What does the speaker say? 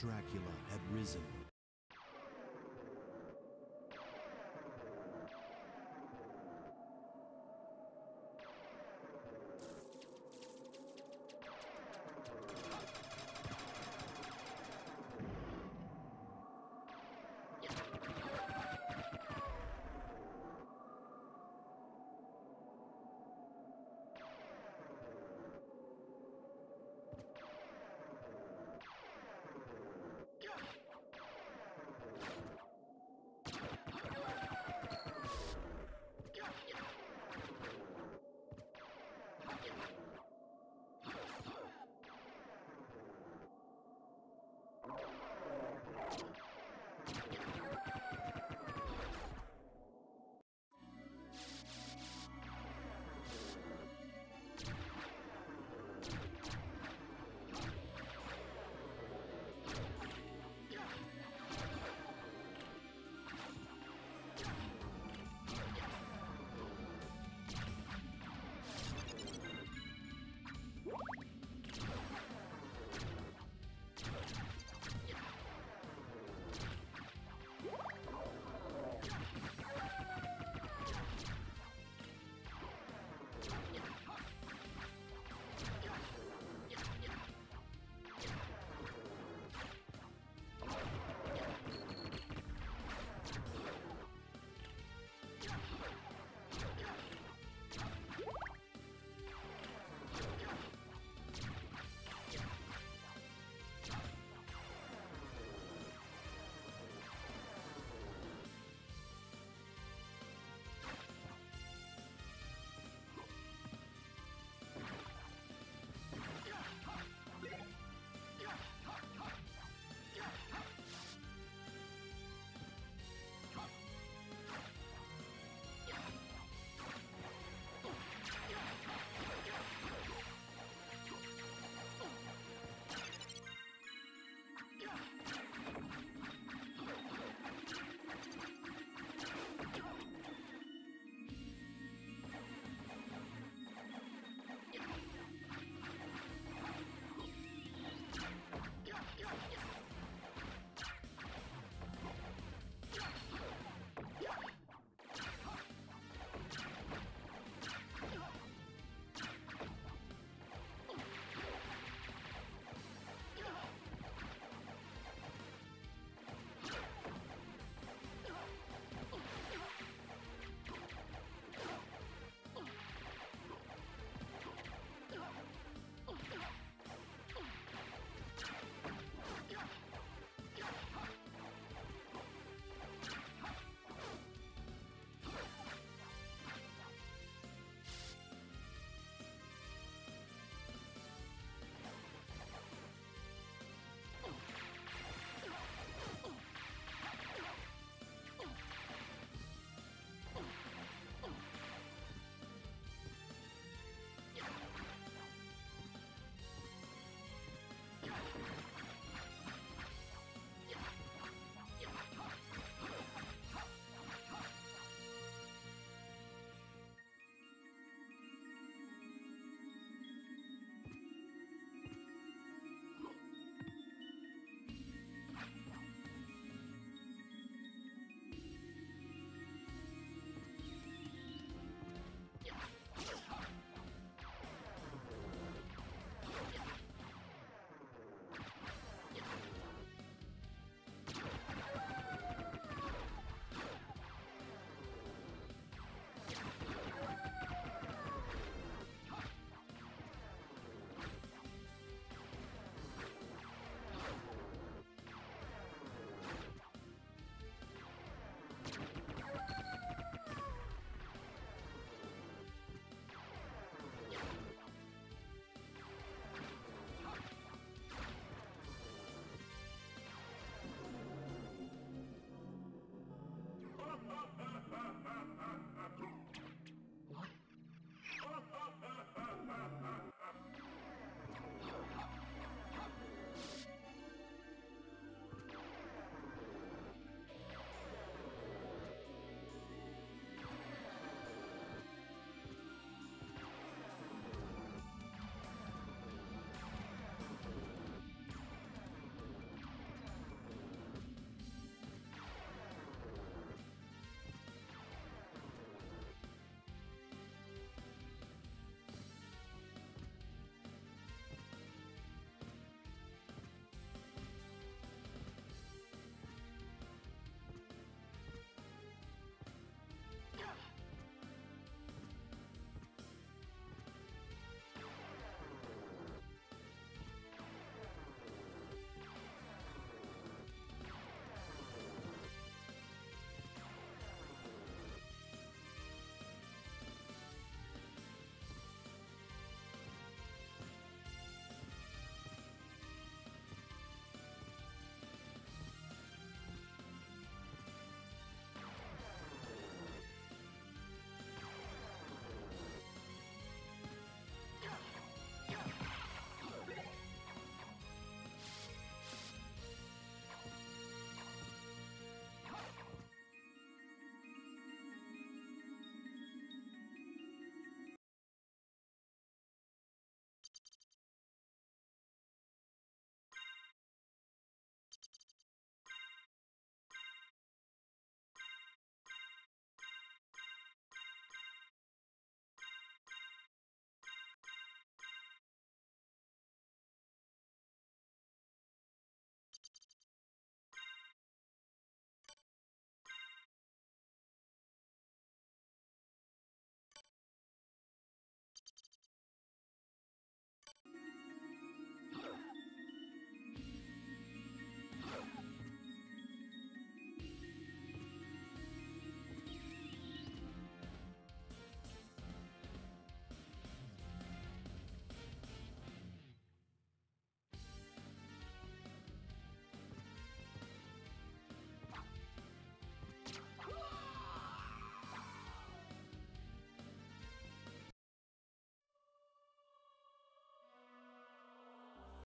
Dracula had risen.